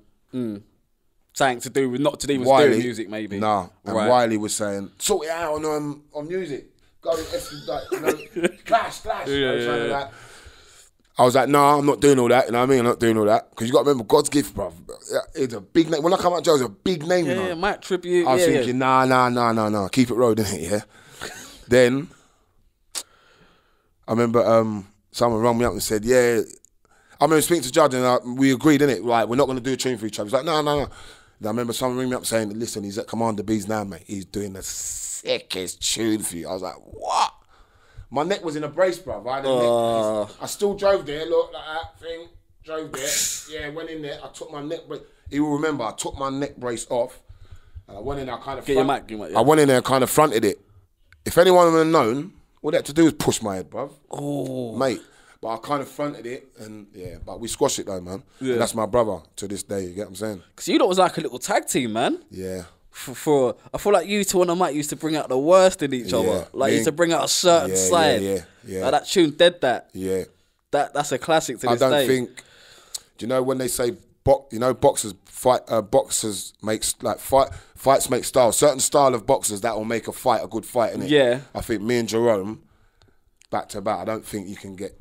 Something to do with not to do with Wiley, doing music, maybe. Nah, and Right. Wiley was saying, sort it out on um, on music. Go, like, you know, clash, clash. you know, Yeah, yeah, like. I was like, nah, I'm not doing all that. You know what I mean? I'm not doing all that because you got to remember God's gift, bro. It's a big name. When I come out, Joe, it's a big name. you Yeah, know? yeah, Mike tribute. I was yeah, thinking, nah, nah, nah, nah, nah. Keep it road, innit? Yeah. Then I remember um, someone rang me up and said, yeah. I remember speaking to Judge and uh, we agreed, innit? Right, we're not going to do a tune for each other. He's like, no, no, no. And I remember someone ringing me up saying, listen, he's at Commander B's now, mate. He's doing the sickest tune for you. I was like, what? My neck was in a brace, bruv. I, Uh. I still drove there, look like that thing. Drove there. yeah, went in there. I took my neck brace. He will remember. I took my neck brace off. And I went in there. I kind of Get your front- mic, mic, yeah. I went in there and kind of fronted it. If anyone would have known, all they had to do was push my head, bruv. Oh, Mate. But I kind of fronted it, and yeah, but we squashed it though, man. Yeah. And that's my brother to this day. You get what I'm saying? because you lot was like a little tag team, man. Yeah. For, for I feel like you two and I mic used to bring out the worst in each Yeah, other. Like me used to bring out a certain Yeah, yeah, side. yeah, yeah. Like that tune dead that. Yeah. That that's a classic to I this don't day. think. Do you know when they say You know, boxers fight. Uh, boxers makes like fight. Fights make style. Certain style of boxers that will make a fight a good fight. Innit? Yeah. I think me and Jerome, back to back. I don't think you can get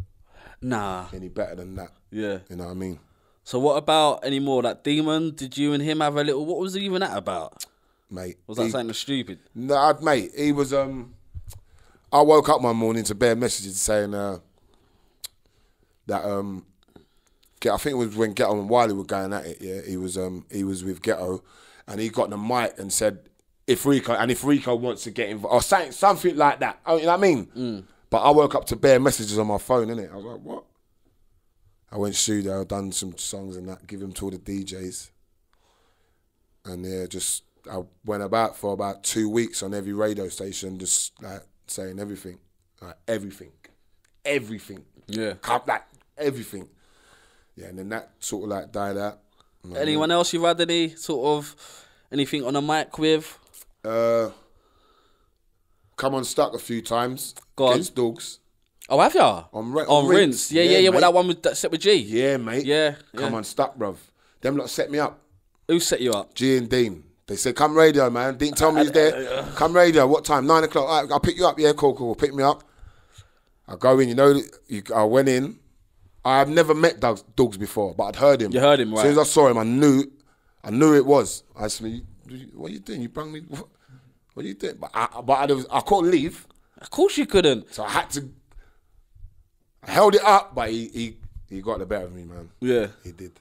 Nah. any better than that. Yeah. You know what I mean? So what about any more? That demon? Did you and him have a little? What was even that about? Mate. Was that he- something stupid? Nah, mate, he was. Um, I woke up one morning to bear messages saying uh, that um, I think it was when Ghetto and Wiley were going at it. Yeah, he was um, he was with Ghetto, and he got the mic and said, "If Riko and if Riko wants to get involved, or something, something like that." Oh, you know what I mean? But I woke up to bear messages on my phone, innit? I was like, "What?" I went studio, done some songs and that, give them to all the DJs, and yeah, just I went about for about two weeks on every radio station, just like saying everything, like everything, everything, Yeah. Like everything. Yeah, and then that sort of like died out. Anyone else you've had any sort of anything on a mic with? Uh, come on, stuck a few times Go on. against dogs. Oh, have ya? On Ri- on on rinse. Rinse. Yeah, yeah, Yeah, yeah. That one with that set with G? Yeah, mate. Yeah, Come yeah. on, stuck, bruv. Them lot set me up. Who set you up? G and Dean. They said, come radio, man. Didn't tell me he's there. Come radio. What time? Nine o'clock. All right, I'll pick you up. Yeah, cool, cool. Pick me up. I go in. You know, you, I went in. I've never met dogs, dogs before, but I'd heard him. You heard him, As soon as. I saw him, I knew, I knew it was. I said, "You- you- "What are you doing? You brought me. What, what are you doing?" But I, but I, was, I couldn't leave. Of course you couldn't. So I had to. I held it up, but he he he got the better of me, man. Yeah. He did.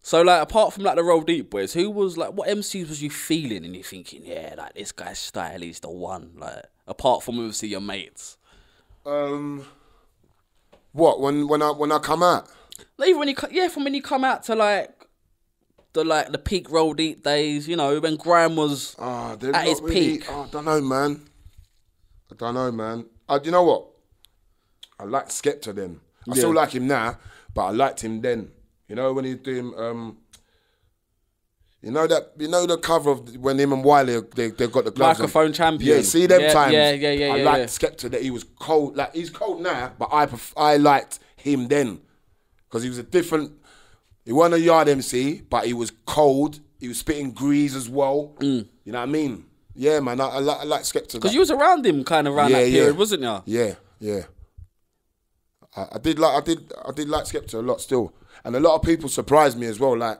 So like apart from like the Roll Deep boys, who was like what MCs was you feeling and you thinking, yeah, like this guy's style is the one. Like apart from obviously your mates. Um, what when when I when I come out? Like, even when you co- yeah, from when you come out to like the like the peak Roll Deep days, you know, when grime was Ah, they're At not its really, peak. oh, I don't know, man. I don't know, man. Uh, you know what? I liked Skepta then. I still like him now, but I liked him then. You know when he's doing, um, you know that you know the cover of when him and Wiley they they got the gloves on? Microphone champion. Yeah, see them Yeah, times. yeah, yeah, yeah, I yeah, liked yeah. Skepta that he was cold. Like he's cold now, but I pref- I liked him then because he was a different. He wasn't a yard MC, but he was cold. He was spitting grease as well. Mm. You know what I mean? Yeah, man. I, I, like, I like Skepta. because you was around him kind of around Yeah, that period, wasn't you? Yeah, yeah. I, I did like I did I did like Skepta a lot still, and a lot of people surprised me as well. Like,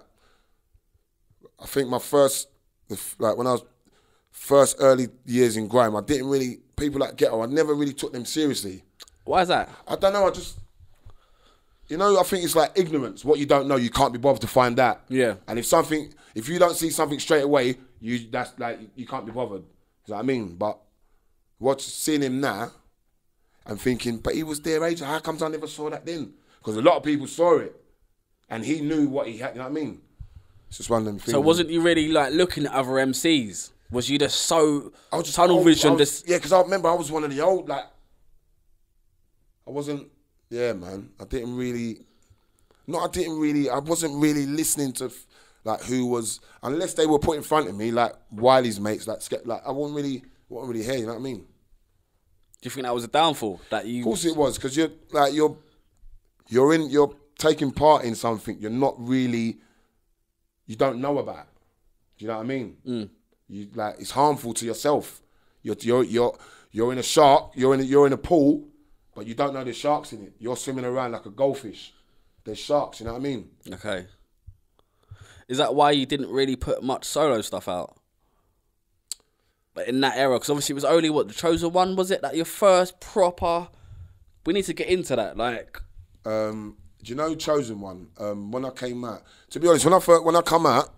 I think my first, like when I was first early years in grime, I didn't really people like Ghetto. I never really took them seriously. Why is that? I don't know. I just, you know, I think it's like ignorance. What you don't know, you can't be bothered to find out. Yeah. And if something, if you don't see something straight away, you that's like you can't be bothered. You know what I mean? But watch seeing him now, and thinking, but he was there age. How comes I never saw that then? Because a lot of people saw it, and he knew what he had. You know what I mean? It's just one of them things. So wasn't you really like looking at other MCs? Was you just so I was just tunnel old- vision? Was- just yeah, because I remember I was one of the old like. I wasn't. Yeah, man. I didn't really. No, I didn't really. I wasn't really listening to like who was unless they were put in front of me like Wiley's mates like like I wasn't really wasn't really here. You know what I mean? do you think that was a downfall that you? Of course it was because you're like you're you're in you're taking part in something you're not really you don't know about. Do you know what I mean? You like it's harmful to yourself. You're you're you're you're in a shark. You're in a, you're in a pool, but you don't know there's sharks in it. You're swimming around like a goldfish. There's sharks. You know what I mean? Okay. Is that why you didn't really put much solo stuff out? But in that era, because obviously it was only what the chosen one was it that your first proper. We need to get into that. Like, Um, do you know Chosen One? Um, when I came out, to be honest, when I first, when I come out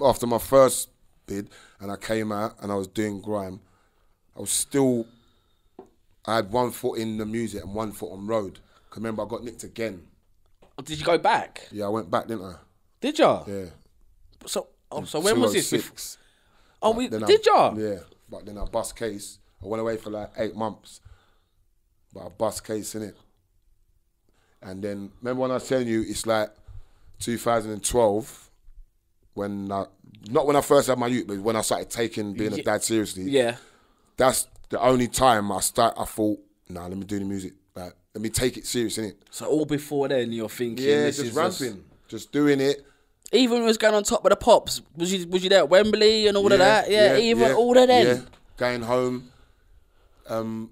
after my first bid, and I came out and I was doing grime, I was still. I had one foot in the music and one foot on road. 'Cause remember, I got nicked again. did you go back? Yeah, I went back, didn't I? Did ya? Yeah. So, oh, so when was this? 206. Oh, we Then I- did ya? Yeah, but then I bust case. I went away for like eight months, but I bust case in it. And then remember when I was telling you it's like 2012 when I, not when I first had my youth, but when I started taking being a dad seriously. Yeah. That's the only time I start. I thought, nah, let me do the music. Like, let me take it serious, innit? So all before then, you're thinking, Yeah, this just is ramping, just doing it. even when it was going on top of the pops, was you was you there at Wembley and all of that? Yeah, even all of them. Yeah. Going home, um,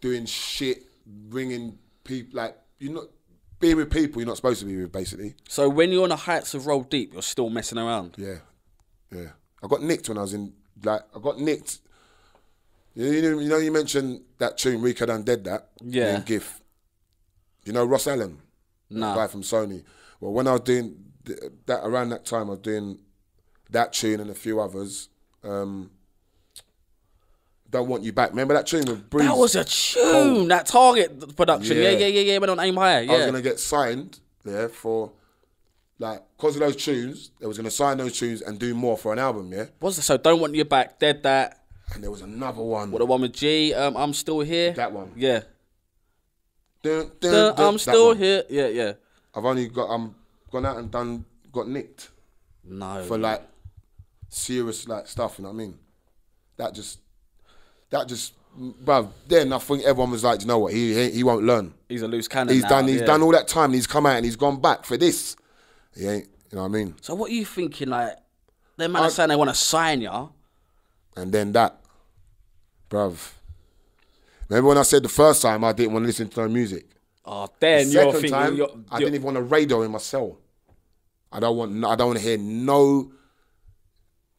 doing shit, bringing people like you're not being with people you're not supposed to be with, basically. So when you're on the heights of Roll Deep, you're still messing around. Yeah, yeah. I got nicked when I was in like I got nicked. You know, you know, you mentioned that tune Riko done dead that. Yeah. in Gift. You know Ross Allen, Nah. guy from Sony. Well, when I was doing th- that around that time, I was doing that tune and a few others. Um, Don't want you back. Remember that tune with Breeze? That was a tune. That Target production. Yeah, Yeah. yeah, yeah, yeah. Went on Aim Higher. I was gonna get signed there for like because of those tunes. They was gonna sign those tunes and do more for an album. Yeah, What's the so? Don't want you back. Dead. That. and there was another one. What the one with G? Um, I'm still here. That one. Yeah. Dun, dun, dun, I'm still one. here. Yeah, yeah. I've only got I'm gone out and done got nicked No. for like serious like stuff. You know what I mean? That just that just, bruv. Then I think everyone was like, you know what? He he, he won't learn. he's a loose cannon. He's now, done. He's yeah. done all that time. and He's come out and he's gone back for this. He ain't. You know what I mean? So what are you thinking? Like, them man are saying they want to sign ya. And then that, bruv. Remember when I said the first time I didn't want to listen to no music? Oh, then The you're second thinking. time, you're, I you're- didn't even want a radio in my cell. I don't want. I don't want to hear no.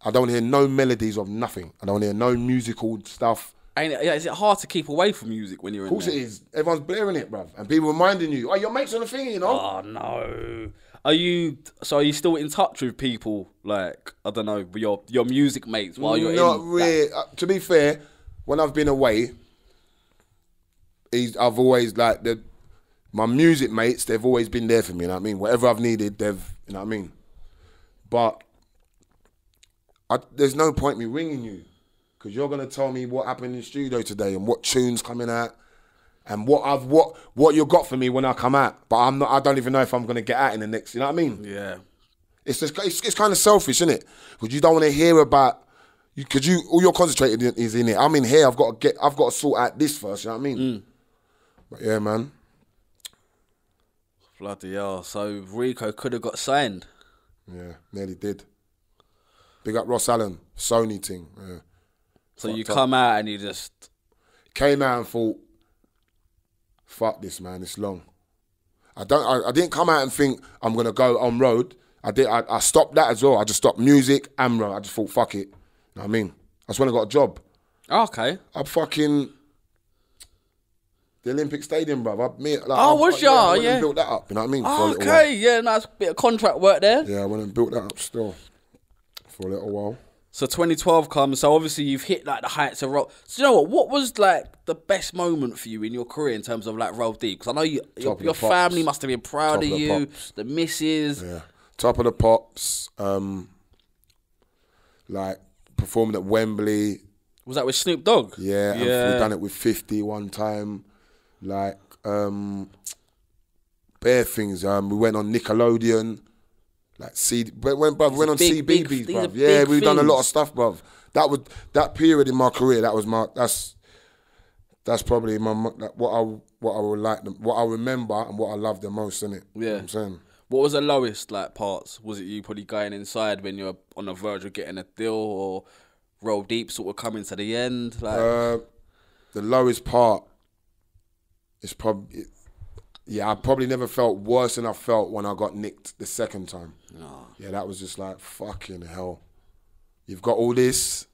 I don't hear no melodies of nothing. I don't hear no musical stuff. Ain't it, is it hard to keep away from music when you're in? Of course there? it is. Everyone's blaring it, bruv. And people reminding you, oh, your mate's on the thing, you know? Oh no. Are you so? Are you still in touch with people like I don't know your your music mates while you're Not in? really. Uh, to be fair, when I've been away, he's, I've always like the my music mates. They've always been there for me. You know what I mean? Whatever I've needed, they've. You know what I mean? But I, there's no point me ringing you because you're gonna tell me what happened in the studio today and what tunes coming out and what I've what what you got for me when I come out. But I'm not. I don't even know if I'm gonna get out in the next. You know what I mean? yeah. It's just it's, it's kind of selfish, isn't it? Because you don't want to hear about you because you, all you're concentrated in is in it. I'm in here. I've got to get. I've got to sort out this first. You know what I mean? Mm. But yeah, man. Bloody hell! So Riko could have got signed. Yeah, nearly did. Big up Ross Allen, Sony thing. Yeah. So you Fucked up. come out and you just Came out and thought, fuck this, man. It's long. I don't. I, I didn't come out and think I'm gonna go on road. I did. I, I stopped that as well. I just stopped music and road. I just thought, fuck it. You know what I mean? That's when I got a job. Oh, okay. I'm fucking the Olympic Stadium, bro. I, me, like, Oh, I, was I, I ya? went Yeah. and built that up. You know what I mean? Oh, little Okay, yeah, nice bit of contract work there. Yeah, I went and built that up still for a little while. So 2012 comes, so obviously you've hit like the heights of roll. So you know what? What was like the best moment for you in your career in terms of like roll deep? Because I know you, your, your family must have been proud Top of of the you, pops. the missus. Yeah, top of the pops. Um, like performing at Wembley. Was that with Snoop Dogg? Yeah, yeah. we done it with Fifty one time. Like um, bare things. Um, we went on Nickelodeon. Like C, but when bruv, went on big, big- CBBC, these bruv. Yeah, we've done a lot of stuff, bruv. That was that period in my career. That was my that's that's probably my like, what I what I would like the, what I remember and what I love the most in it. Yeah. I'm saying. What was the lowest like parts? Was it you probably going inside when you're on the verge of getting a deal, or roll deep sort of coming to the end? Like, Uh, the lowest part is probably yeah. I probably never felt worse than I felt when I got nicked the second time. Yeah, that was just like fucking hell. You've got all this,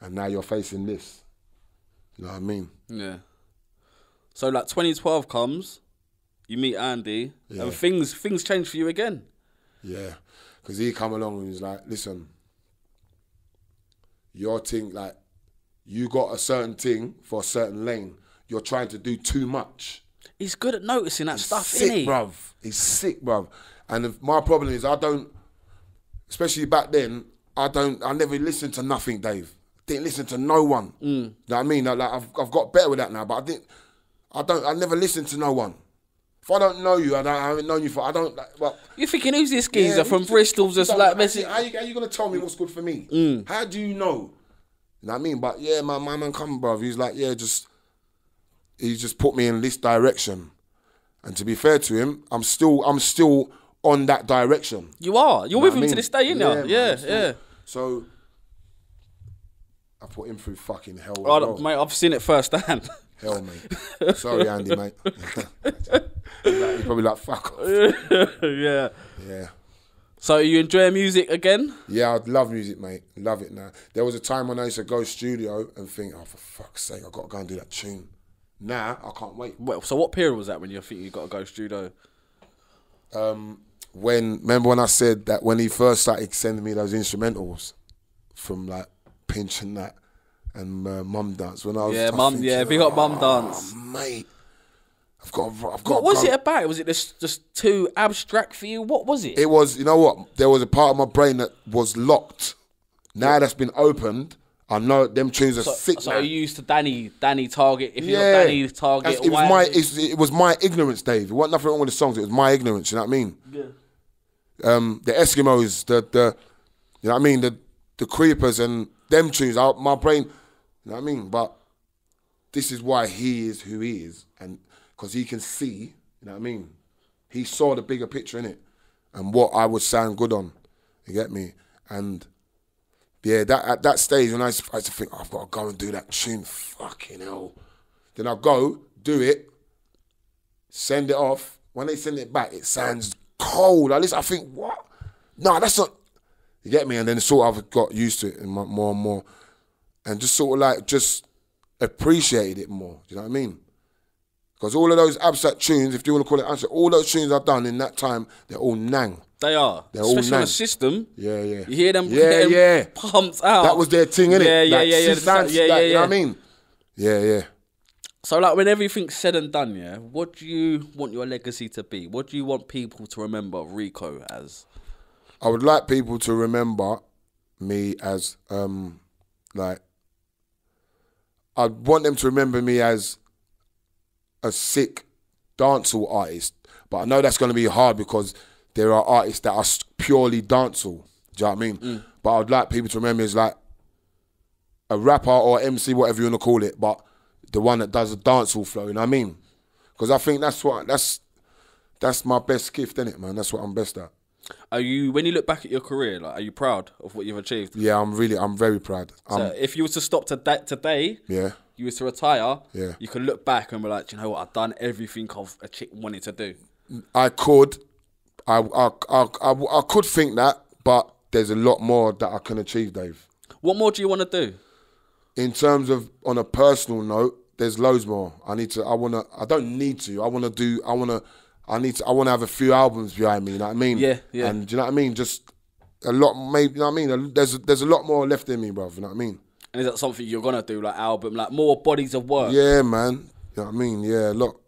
and now you're facing this. You know what I mean? yeah. So like 2012 comes, you meet Andy, Yeah. and things things change for you again. Yeah, because he come along and he's like, listen, your thing, like, you got a certain thing for a certain lane. You're trying to do too much. He's good at noticing that stuff, sick, isn't he? bruv. He's sick, bruv. And if my problem is, I don't, especially back then, I don't, I never listened to nothing, Dave. Didn't listen to no one. Mm. You know what I mean? Like, I've, I've got better with that now, but I didn't, I don't, I never listened to no one. If I don't know you, I, don't, I haven't known you for, I don't, like, well, You're thinking who's this geezer yeah, from Bristol? Just like how, messing. how you, how you gonna tell me what's good for me? Mm. How do you know? You know what I mean? But yeah, my, my man come, bruv. He's like, yeah, just he just put me in this direction. And to be fair to him, I'm still I'm still on that direction. You are. You're You know with him I to this day, you Yeah, man, Yeah, still- yeah. So I put him through fucking hell. Oh, well. mate, I've seen it firsthand. Hell, mate. Sorry, Andy, mate. He's probably like, fuck off. yeah. Yeah. So you enjoy music again? Yeah, I love music, mate. Love it now. There was a time when I used to go studio and think, oh, for fuck's sake, i got to go and do that tune. Now, I can't wait. Well, so what period was that when you think you got to go studio? When, remember when I said that when he first started sending me those instrumentals from like Pinch and that and uh, Mumdance, when I was Yeah, I mum. Yeah, big up mum "Oh, dance. mate. I've got, I've got What was it about? Was it just just too abstract for you? What was it? It was, you know what? There was a part of my brain that was locked. Now that's been opened, I know them tunes are so, sick so now. are you used to Danny Danny Target? If you're yeah, Danny Target, That's- it was my it was my ignorance, Dave. It wasn't nothing wrong with the songs. It was my ignorance. You know what I mean? Yeah. Um, the Eskimos, the the, you know what I mean? The the creepers and them tunes. I, my brain, you know what I mean? But this is why he is who he is, and because he can see, you know what I mean? He saw the bigger picture in it, and what I would sound good on. You get me? And yeah, that at that stage when I used, to, I used to think, oh, I've got to go and do that tune. Fucking hell. Then I go do it, send it off. When they send it back, it sounds cold. At least I think, what? No, that's not. You get me? And then sort of got used to it and more and more, and just sort of like just appreciated it more. Do you know what I mean? Because all of those abstract tunes, if you want to call it abstract, all those tunes I've done in that time, they're all nang. They are. They're all Especially on the system. Yeah, yeah. You hear them, Yeah, them yeah. pumped out. That was their thing, innit? Yeah, yeah, Like, yeah, yeah. dance, yeah, yeah, yeah. You know what I mean? Yeah, yeah. So, like, when everything's said and done, yeah, what do you want your legacy to be? What do you want people to remember Riko as? I would like people to remember me as um like I want them to remember me as a sick dancehall artist. But I know that's going to be hard because there are artists that are purely dancehall. Do you know what I mean? But I'd like people to remember me as like a rapper or MC, whatever you want to call it, but the one that does a dancehall flow. You know what I mean? Because I think that's what that's that's my best gift, isn't it, man? That's what I'm best at. Are you, when you look back at your career, like, are you proud of what you've achieved? Yeah, I'm really, I'm very proud. Um, So if you were to stop today, today yeah, you were to retire, Yeah. you could look back and be like, "Do you know what, I've done everything I've a chick wanted to do. I could, I, I, I, I, I could think that, but there's a lot more that I can achieve, Dave. What more do you want to do? In terms of on a personal note, there's loads more. I need to. I wanna. I don't need to. I wanna do. I wanna. I need to. I wanna have a few albums behind me. You know what I mean? Yeah, yeah. And do you know what I mean? Just a lot. Maybe you know what I mean. There's there's a lot more left in me, bro. You know what I mean? And is that something you're gonna do, like album, like more bodies of work? Yeah, man. You know what I mean? Yeah, look.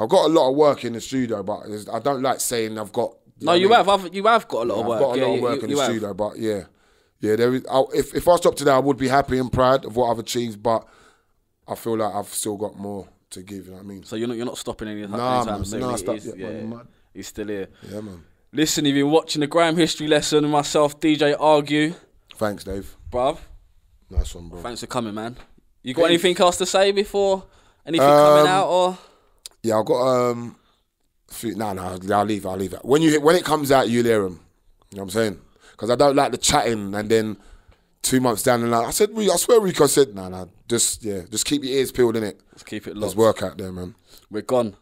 I've got a lot of work in the studio, but I don't like saying I've got. No, you I mean? have. I've, you have got a lot of work. I've work. got a Yeah, lot of work you- in you the have. studio, but yeah, yeah. There is. I, if if I stopped today, I would be happy and proud of what I've achieved, but I feel like I've still got more to give. You know what I mean? So you're not you're not stopping any Nah, anytime man. soon. Nah, He- stop he's, yet, yeah, man, man. he's still here. Yeah, man. Listen, you've been watching the Grime History lesson and myself, DJ Argue, Thanks, Dave. bruv. Nice one, bro. Thanks for coming, man. You got anything else to say before anything coming Um, out or? Yeah, I've got um. Few, nah, nah. I'll leave. I'll leave it. When you when it comes out, you'll hear 'em. You know what I'm saying? Because I don't like the chatting and then two months down the line, I said, we I swear, Riko said, nah, nah. Just yeah, just keep your ears peeled in it. Let's keep it Let's work out there, man. We're gone.